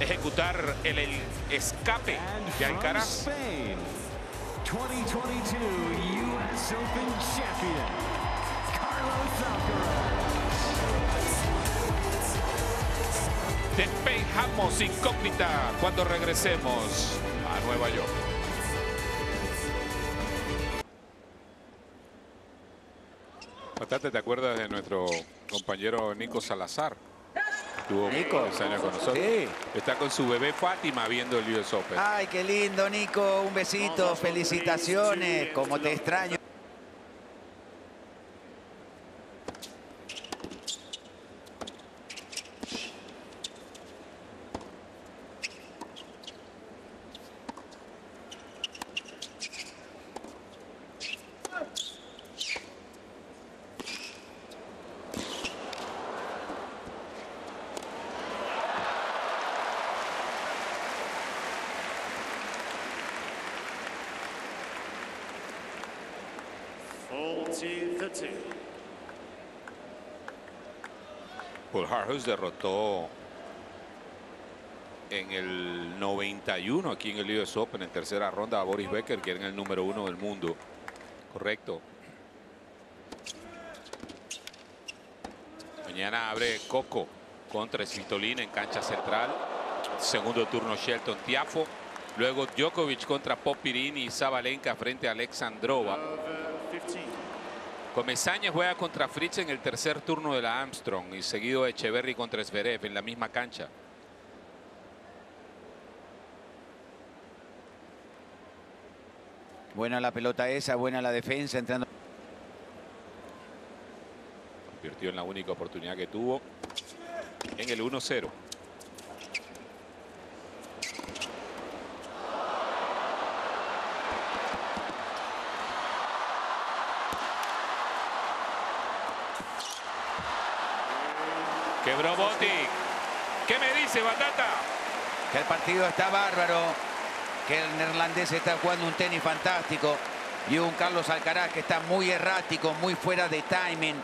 ejecutar el, el escape de Alcaraz. Spain, 2022 US Open champion, Carlos Alcaraz. Despejamos incógnita cuando regresemos a Nueva York. Bastante te acuerdas de nuestro compañero Nico Salazar. Estuvo Nico. muchos años con nosotros. Sí. Está con su bebé Fátima viendo el US Open. Ay, qué lindo, Nico. Un besito, felicitaciones. Como te extraño. Paul Harhus derrotó en el 91 aquí en el US Open en tercera ronda a Boris Becker, que era el número uno del mundo. Correcto. Mañana abre Coco contra Svitolina en cancha central. Segundo turno Shelton Tiafo. Luego Djokovic contra Popirini y Zabalenka frente a Alexandrova. Comesaña juega contra Fritz en el tercer turno de la Armstrong y seguido Echeverry contra Zverev en la misma cancha. Buena la pelota esa, buena la defensa, entrando. Convirtió en la única oportunidad que tuvo en el 1-0. Quebró Botic. ¿Qué me dice, Batata? Que el partido está bárbaro, que el neerlandés está jugando un tenis fantástico y un Carlos Alcaraz que está muy errático, muy fuera de timing.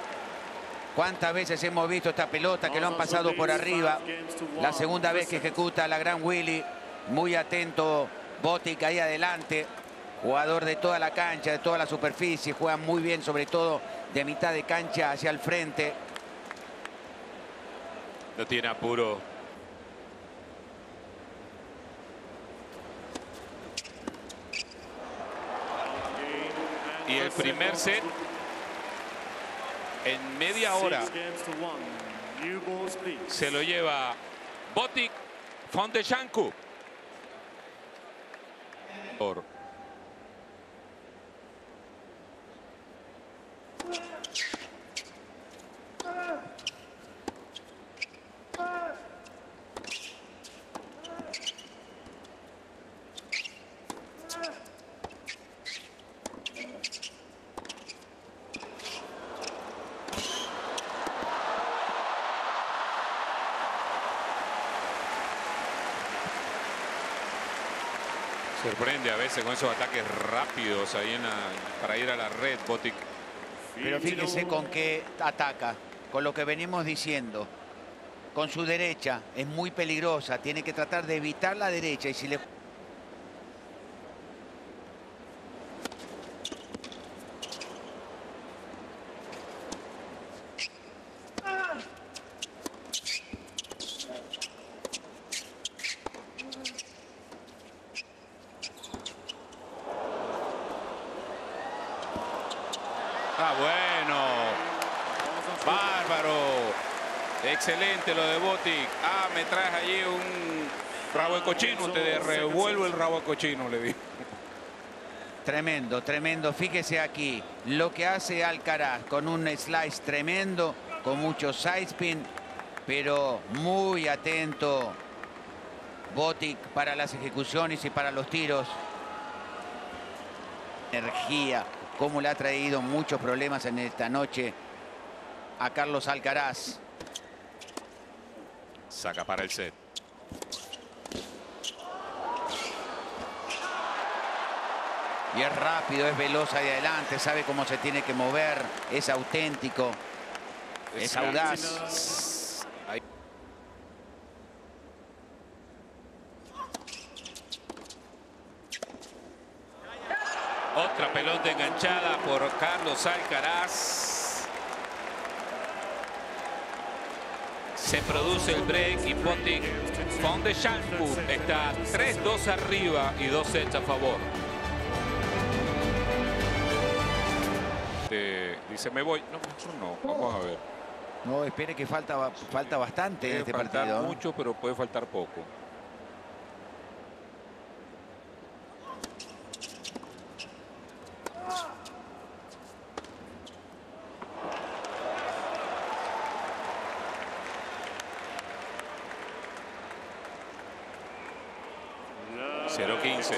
¿Cuántas veces hemos visto esta pelota que lo han pasado por arriba? La segunda vez que ejecuta la gran Willy, muy atento Botic ahí adelante, jugador de toda la cancha, de toda la superficie, juega muy bien sobre todo de mitad de cancha hacia el frente. No tiene apuro. Y el primer set en media hora se lo lleva Botic Fondeshanku. Por sorprende a veces con esos ataques rápidos ahí en la- para ir a la red, Botic. Pero fíjese con qué ataca, con lo que venimos diciendo. Con su derecha es muy peligrosa, tiene que tratar de evitar la derecha y si le Ah, bueno. Bárbaro. Excelente lo de Botic. Ah, me traes allí un rabo de cochino. Te revuelvo el rabo de cochino, le digo. Tremendo, tremendo. Fíjese aquí lo que hace Alcaraz con un slice tremendo, con mucho side spin, pero muy atento Botic para las ejecuciones y para los tiros. Energía, cómo le ha traído muchos problemas en esta noche a Carlos Alcaraz. Saca para el set. Y es rápido, es veloz ahí adelante, sabe cómo se tiene que mover, es auténtico, es, audaz. Otra pelota enganchada por Carlos Alcaraz. Se produce el break y Botic Fond de Shampoo está 3-2 arriba y 2 sets a favor. Eh, dice, me voy. No, mejor no. Vamos a ver. No, espere que falta, falta bastante en Puede este faltar partido. ¿eh? mucho, pero puede faltar poco. Cero quince.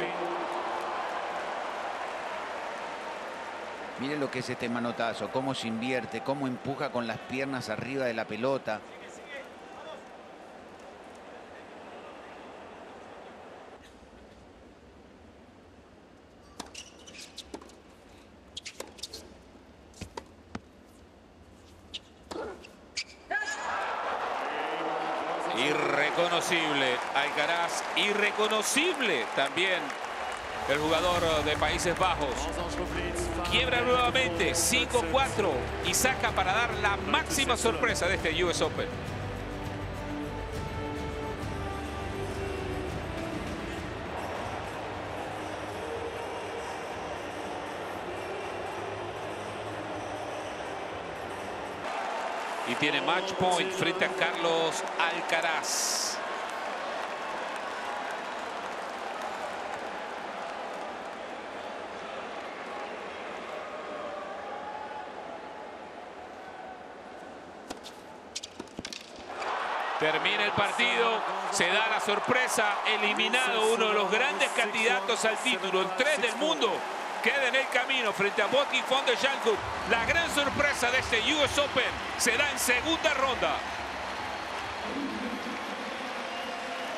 Miren lo que es este manotazo, cómo se invierte, cómo empuja con las piernas arriba de la pelota. Irreconocible. Alcaraz, irreconocible también el jugador de Países Bajos. Quiebra nuevamente 5-4 y saca para dar la máxima sorpresa de este US Open. Y tiene match point frente a Carlos Alcaraz. Termina el partido, se da la sorpresa, eliminado uno de los grandes candidatos al título, el 3 del mundo, queda en el camino frente a Botti von der Jankow. La gran sorpresa de este US Open se da en segunda ronda.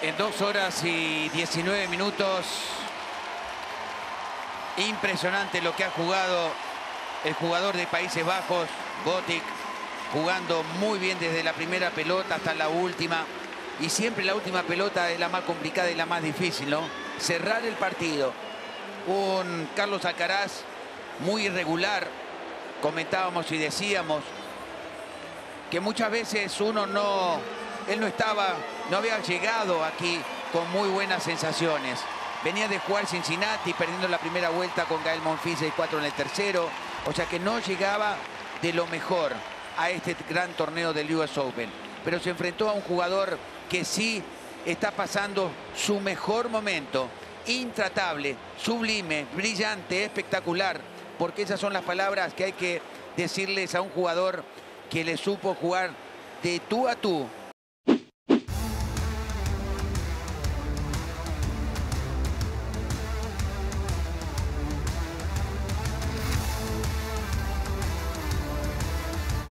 En dos horas y 19 minutos. Impresionante lo que ha jugado el jugador de Países Bajos, Botic, jugando muy bien desde la primera pelota hasta la última. Y siempre la última pelota es la más complicada y la más difícil, ¿no? Cerrar el partido. Un Carlos Alcaraz muy irregular. Comentábamos y decíamos que muchas veces uno no, él no estaba, no había llegado aquí con muy buenas sensaciones. Venía de jugar Cincinnati, perdiendo la primera vuelta con Gael Monfils 6-4 en el tercero. O sea que no llegaba de lo mejor a este gran torneo del US Open. Pero se enfrentó a un jugador que sí está pasando su mejor momento. Intratable, sublime, brillante, espectacular. Porque esas son las palabras que hay que decirles a un jugador que le supo jugar de tú a tú